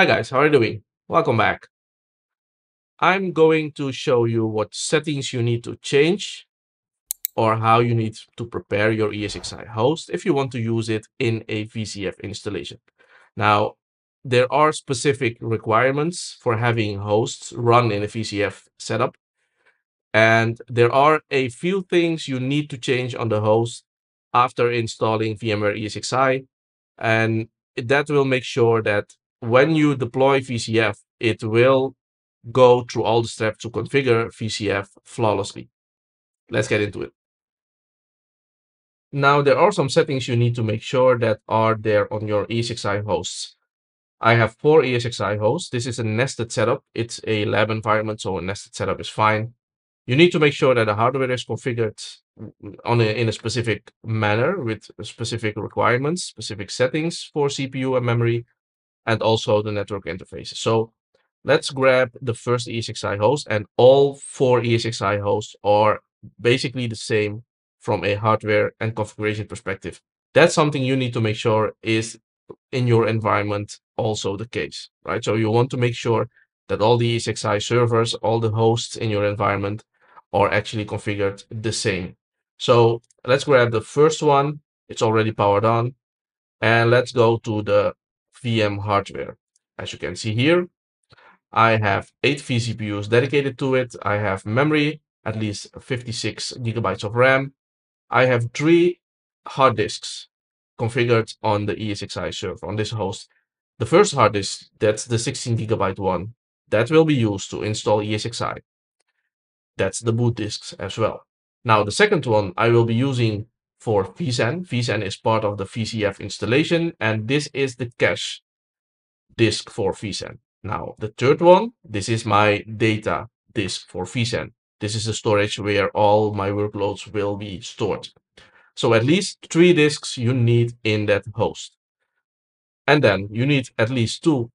Hi guys, how are you doing? Welcome back. I'm going to show you what settings you need to change or how you need to prepare your ESXi host if you want to use it in a VCF installation. Now, there are specific requirements for having hosts run in a VCF setup. And there are a few things you need to change on the host after installing VMware ESXi. And that will make sure that when you deploy VCF, it will go through all the steps to configure VCF flawlessly. Let's get into it. Now, there are some settings you need to make sure that are there on your ESXi hosts. I have four ESXi hosts. This is a nested setup. It's a lab environment, so a nested setup is fine. You need to make sure that the hardware is configured on a, in a specific manner with specific requirements, specific settings for CPU and memory, and also the network interfaces. So let's grab the first ESXi host and all four ESXi hosts are basically the same from a hardware and configuration perspective. That's something you need to make sure is in your environment also the case, right? So you want to make sure that all the ESXi servers, all the hosts in your environment are actually configured the same. So let's grab the first one. It's already powered on. And let's go to the VM hardware. As you can see here, I have eight vCPUs dedicated to it. I have memory, at least 56 gigabytes of RAM. I have three hard disks configured on the ESXi server on this host. The first hard disk, that's the 16 gigabyte one, that will be used to install ESXi. That's the boot disks as well. Now, the second one I will be using for vSAN. vSAN is part of the VCF installation, and this is the cache disk for vSAN. Now, the third one, this is my data disk for vSAN. This is the storage where all my workloads will be stored. So at least three disks you need in that host. And then you need at least two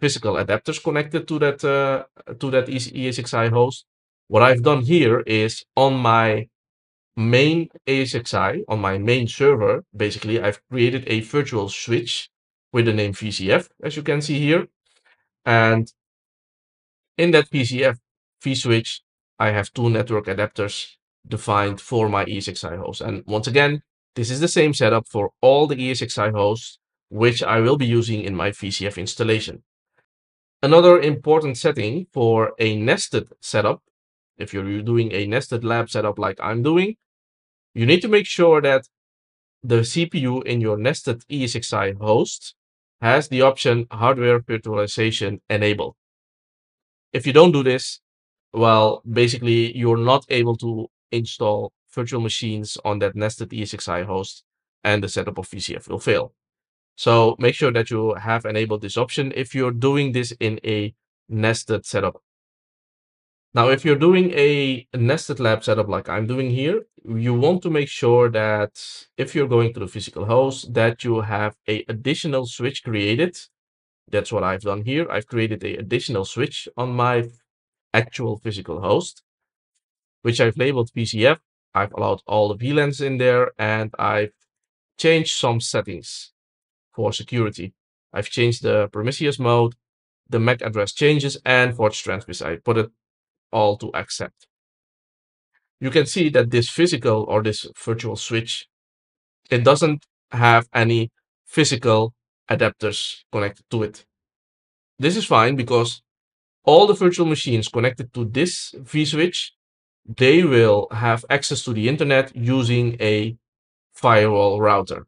physical adapters connected to that uh, to that ESXi host. What I've done here is on my main ESXi, on my main server, basically I've created a virtual switch with the name VCF, as you can see here. And in that VCF vSwitch, I have two network adapters defined for my ESXi host. And once again, this is the same setup for all the ESXi hosts, which I will be using in my VCF installation. Another important setting for a nested setup, if you're doing a nested lab setup like I'm doing, you need to make sure that the CPU in your nested ESXi host has the option hardware virtualization enabled. If you don't do this, well, basically you're not able to install virtual machines on that nested ESXi host and the setup of VCF will fail. So make sure that you have enabled this option if you're doing this in a nested setup. Now, if you're doing a nested lab setup like I'm doing here, you want to make sure that if you're going to the physical host, that you have a additional switch created. That's what I've done here. I've created a additional switch on my actual physical host, which I've labeled VCF. I've allowed all the VLANs in there and I've changed some settings for security. I've changed the promiscuous mode, the MAC address changes, and for transmit. I put it all to accept. You can see that this physical or this virtual switch, it doesn't have any physical adapters connected to it. This is fine because all the virtual machines connected to this vSwitch, they will have access to the internet using a firewall router.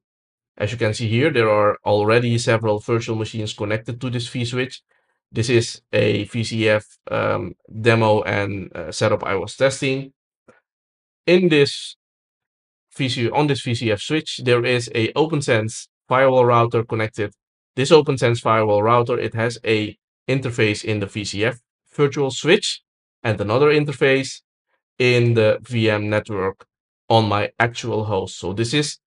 As you can see here, there are already several virtual machines connected to this vSwitch. This is a VCF um, demo and uh, setup I was testing. In this VC on this VCF switch, there is a OPNsense firewall router connected. This OPNsense firewall router, it has a interface in the VCF virtual switch and another interface in the VM network on my actual host. So this is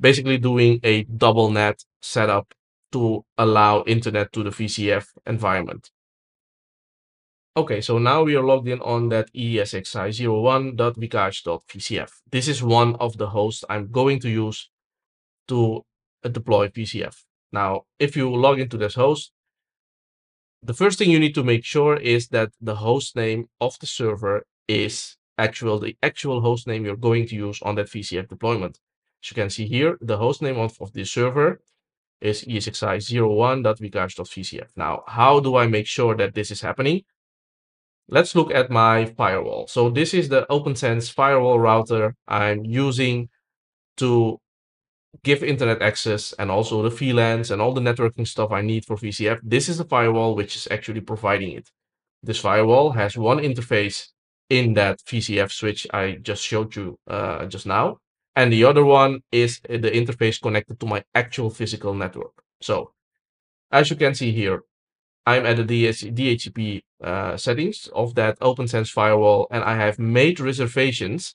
basically doing a double NAT setup to allow internet to the VCF environment. Okay, so now we are logged in on that esxi01.vcache.vcf. This is one of the hosts I'm going to use to uh, deploy VCF. Now, if you log into this host, the first thing you need to make sure is that the host name of the server is actual the actual host name you're going to use on that VCF deployment. As you can see here, the host name of, of the server is esxi01.vcache.vcf. Now, how do I make sure that this is happening? Let's look at my firewall. So this is the OPNsense firewall router I'm using to give internet access and also the VLANs and all the networking stuff I need for VCF. This is the firewall which is actually providing it. This firewall has one interface in that VCF switch I just showed you uh, just now. And the other one is the interface connected to my actual physical network. So as you can see here, I'm at the DHCP uh, settings of that OPNsense firewall, and I have made reservations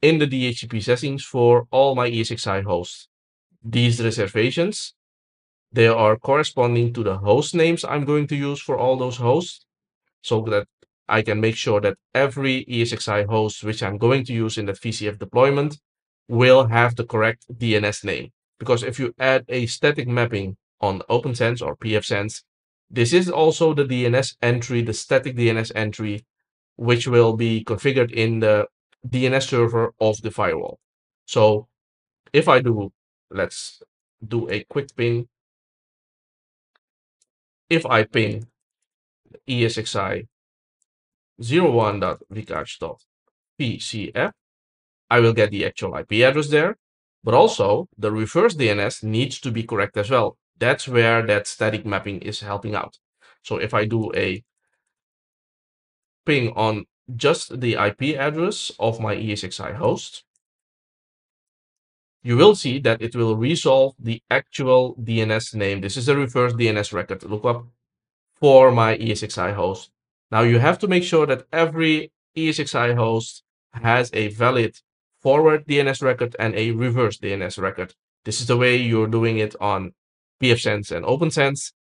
in the DHCP settings for all my ESXi hosts. These reservations, they are corresponding to the host names I'm going to use for all those hosts so that I can make sure that every ESXi host which I'm going to use in that VCF deployment will have the correct DNS name. Because if you add a static mapping on OPNsense or pfSense, this is also the DNS entry, the static DNS entry, which will be configured in the DNS server of the firewall. So if I do, let's do a quick ping. If I ping ESXi 01.vcache.vcf, I will get the actual IP address there, but also the reverse DNS needs to be correct as well. That's where that static mapping is helping out. So if I do a ping on just the IP address of my ESXi host, you will see that it will resolve the actual DNS name. This is a reverse DNS record lookup for my ESXi host. Now you have to make sure that every ESXi host has a valid forward DNS record and a reverse DNS record. This is the way you're doing it on pfSense and OPNsense.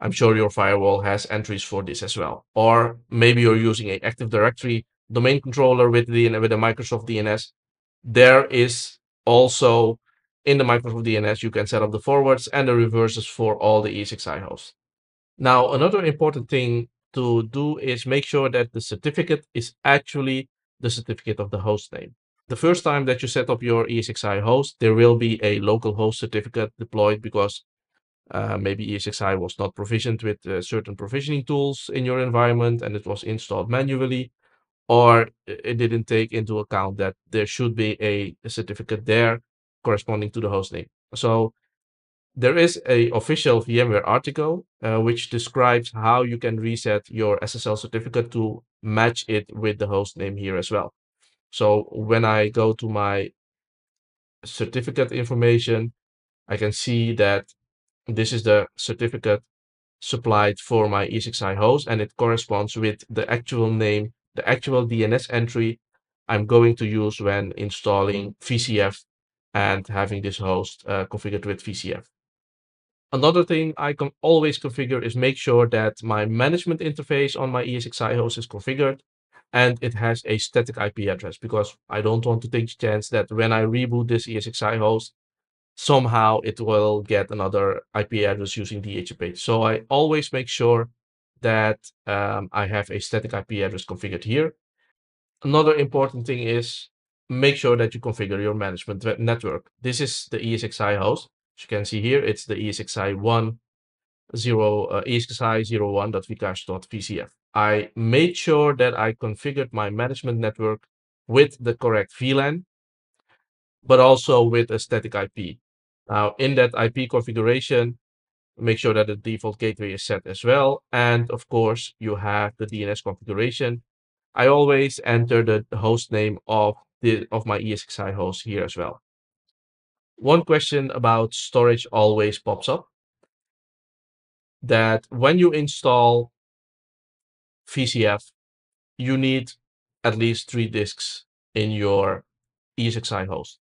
I'm sure your firewall has entries for this as well. Or maybe you're using a Active Directory domain controller with the with a Microsoft DNS. There is also in the Microsoft DNS, you can set up the forwards and the reverses for all the ESXi hosts. Now, another important thing to do is make sure that the certificate is actually the certificate of the host name. The first time that you set up your ESXi host, there will be a local host certificate deployed because uh, maybe ESXi was not provisioned with uh, certain provisioning tools in your environment and it was installed manually, or it didn't take into account that there should be a, a certificate there corresponding to the host name. So there is a official VMware article uh, which describes how you can reset your SSL certificate to match it with the host name here as well. So when I go to my certificate information, I can see that this is the certificate supplied for my ESXi host and it corresponds with the actual name, the actual DNS entry I'm going to use when installing VCF and having this host uh, configured with VCF. Another thing I can always configure is make sure that my management interface on my ESXi host is configured and it has a static IP address because I don't want to take the chance that when I reboot this ESXi host, somehow it will get another IP address using DHCP. So I always make sure that um, I have a static IP address configured here. Another important thing is make sure that you configure your management network. This is the ESXi host. As you can see here, it's the ESXi 1 0 uh, ESXi 01.vcache.vcf. I made sure that I configured my management network with the correct VLAN, but also with a static IP. Now, in that IP configuration, make sure that the default gateway is set as well. And of course, you have the DNS configuration. I always enter the host name of the of my ESXi host here as well. One question about storage always pops up that when you install VCF, you need at least three disks in your ESXi host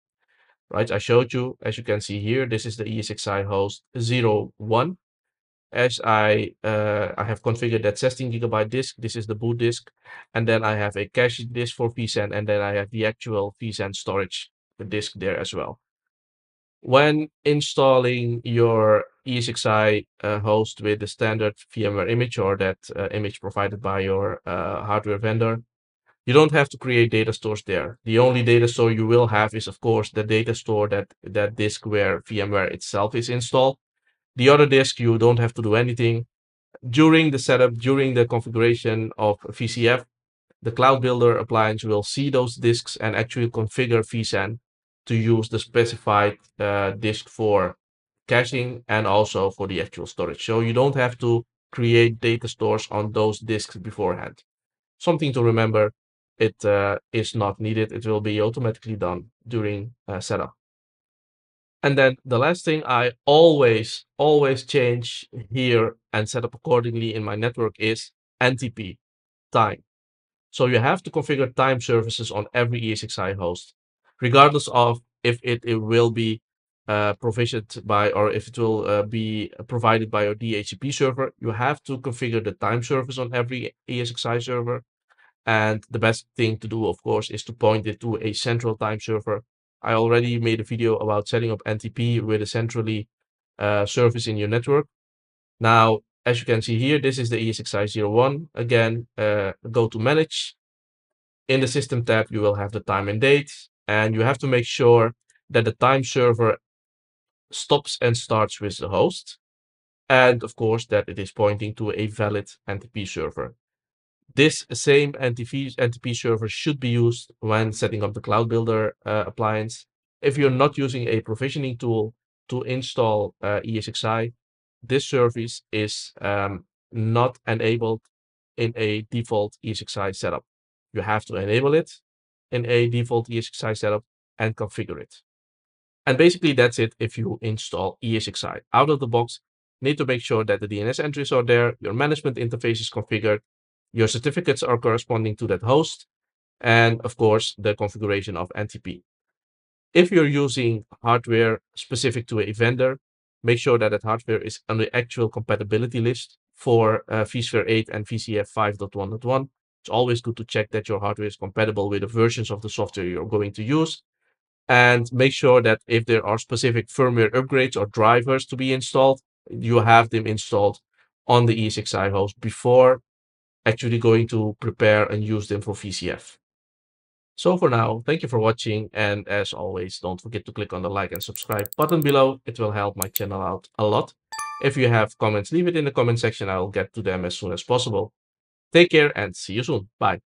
right? I showed you, as you can see here, this is the ESXi host 01. As I uh, I have configured that 16 gigabyte disk, this is the boot disk, and then I have a cache disk for vSAN, and then I have the actual vSAN storage disk there as well. When installing your ESXi uh, host with the standard VMware image or that uh, image provided by your uh, hardware vendor, you don't have to create data stores there. The only data store you will have is, of course, the data store that that disk where VMware itself is installed. The other disk, you don't have to do anything. During the setup, during the configuration of VCF, the Cloud Builder appliance will see those disks and actually configure vSAN to use the specified uh, disk for caching and also for the actual storage. So you don't have to create data stores on those disks beforehand. Something to remember, it uh, is not needed. It will be automatically done during uh, setup. And then the last thing I always, always change here and set up accordingly in my network is NTP, time. So you have to configure time services on every ESXi host, regardless of if it, it will be uh, provisioned by or if it will uh, be provided by your DHCP server. You have to configure the time service on every ESXi server. And the best thing to do, of course, is to point it to a central time server I already made a video about setting up NTP with a centrally uh, service in your network. Now, as you can see here, this is the ESXi01. Again, uh, go to manage. In the system tab, you will have the time and date, and you have to make sure that the time server stops and starts with the host. And of course, that it is pointing to a valid NTP server. This same NTP, NTP server should be used when setting up the Cloud Builder uh, appliance. If you're not using a provisioning tool to install uh, ESXi, this service is um, not enabled in a default ESXi setup. You have to enable it in a default ESXi setup and configure it. And basically that's it if you install ESXi. Out of the box, need to make sure that the DNS entries are there, your management interface is configured, your certificates are corresponding to that host, and of course, the configuration of NTP. If you're using hardware specific to a vendor, make sure that that hardware is on the actual compatibility list for uh, vSphere 8 and VCF 5.1.1. It's always good to check that your hardware is compatible with the versions of the software you're going to use. And make sure that if there are specific firmware upgrades or drivers to be installed, you have them installed on the ESXi host before actually going to prepare and use them for VCF. So for now, thank you for watching and as always, don't forget to click on the like and subscribe button below. It will help my channel out a lot. If you have comments, leave it in the comment section. I will get to them as soon as possible. Take care and see you soon. Bye.